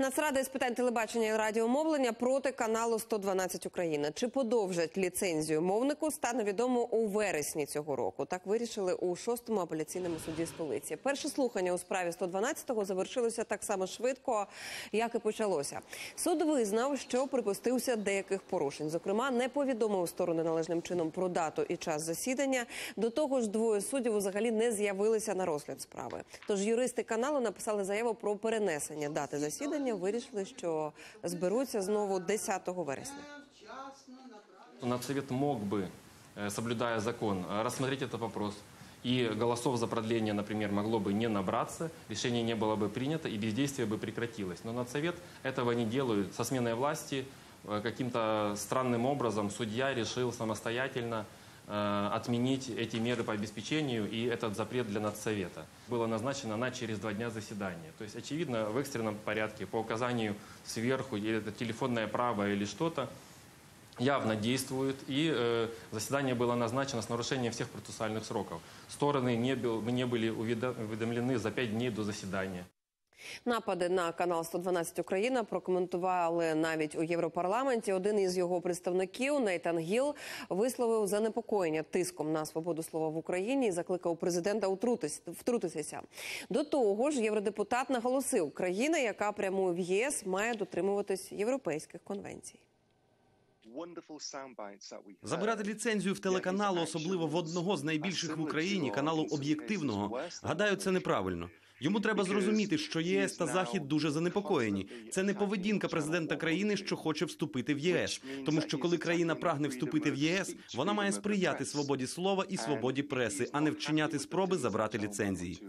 Нацрада із питань телебачення і радіомовлення проти каналу 112 Україна. Чи подовжать ліцензію мовнику, стане відомо у вересні цього року. Так вирішили у шостому апеляційному суді столиці. Перше слухання у справі 112-го завершилося так само швидко, як і почалося. Суд визнав, що припустився деяких порушень. Зокрема, не повідомив сторони належним чином про дату і час засідання. До того ж, двоє суддів взагалі не з'явилися на розгляд справи. Тож юристи каналу написали заяву про перенесення дати засідання Вирішили, що зберуться знову 10 вересня. Надсовет мог бы, э, соблюдая закон, э, рассмотреть этот вопрос. И голосов за продление, например, могло бы не набраться, решение не было бы принято и бездействие бы прекратилось. Но Надсовет этого не делает. Со сменой власти э, каким-то странным образом судья решил самостоятельно э, отменить эти меры по обеспечению и этот запрет для Надсовета. Было назначено на через два дня заседания. То есть, очевидно, в экстренном порядке, по указанию сверху, или это телефонное право или что-то, явно действует, и э, заседание было назначено с нарушением всех процессуальных сроков. Стороны не, был, не были уведо- уведомлены за пять дней до заседания. Напади на канал 112 Україна прокоментували навіть у Європарламенті. Один із його представників Нейтан Гіл висловив занепокоєння тиском на свободу слова в Україні і закликав президента втрутитися. До того ж, євродепутат наголосив, країна, яка прямує в ЄС, має дотримуватись європейських конвенцій. Забирати ліцензію в телеканалу, особливо в одного з найбільших в Україні каналу об'єктивного. Гадаю, це неправильно. Йому треба зрозуміти, що ЄС та Захід дуже занепокоєні. Це не поведінка президента країни, що хоче вступити в ЄС. Тому що коли країна прагне вступити в ЄС, вона має сприяти свободі слова і свободі преси, а не вчиняти спроби забрати ліцензії.